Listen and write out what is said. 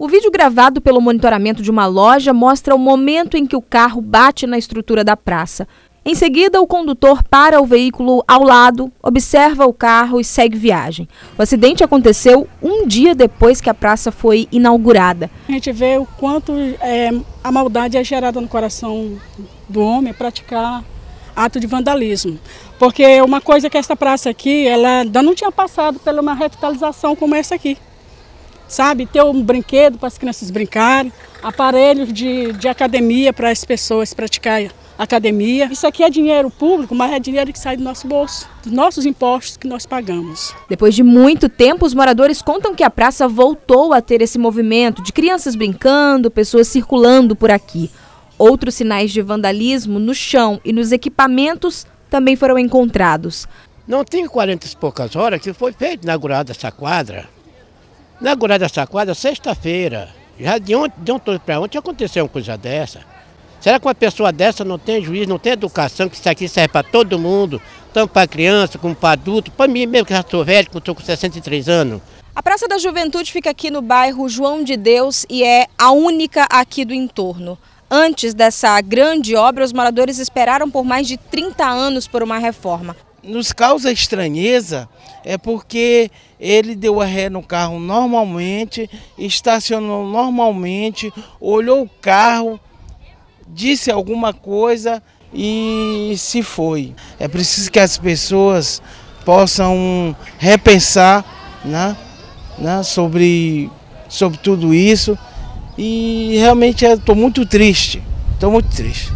O vídeo gravado pelo monitoramento de uma loja mostra o momento em que o carro bate na estrutura da praça. Em seguida, o condutor para o veículo ao lado, observa o carro e segue viagem. O acidente aconteceu um dia depois que a praça foi inaugurada. A gente vê o quanto é, a maldade é gerada no coração do homem praticar ato de vandalismo. Porque uma coisa que essa praça aqui, ela ainda não tinha passado por uma revitalização como essa aqui. Sabe, ter um brinquedo para as crianças brincarem, aparelhos de, de academia para as pessoas praticarem academia. Isso aqui é dinheiro público, mas é dinheiro que sai do nosso bolso, dos nossos impostos que nós pagamos. Depois de muito tempo, os moradores contam que a praça voltou a ter esse movimento de crianças brincando, pessoas circulando por aqui. Outros sinais de vandalismo no chão e nos equipamentos também foram encontrados. Não tem 40 e poucas horas que foi feita inaugurada essa quadra. Inaugurada essa quadra sexta-feira. Já de ontem, de ontem para ontem aconteceu uma coisa dessa. Será que uma pessoa dessa não tem juízo, não tem educação, que isso aqui serve para todo mundo, tanto para criança como para adulto, para mim mesmo que já sou velho, que estou com 63 anos. A Praça da Juventude fica aqui no bairro João de Deus e é a única aqui do entorno. Antes dessa grande obra, os moradores esperaram por mais de 30 anos por uma reforma. Nos causa estranheza é porque ele deu a ré no carro normalmente, estacionou normalmente, olhou o carro disse alguma coisa e se foi. É preciso que as pessoas possam repensar né, né, sobre, sobre tudo isso. E realmente estou muito triste, estou muito triste.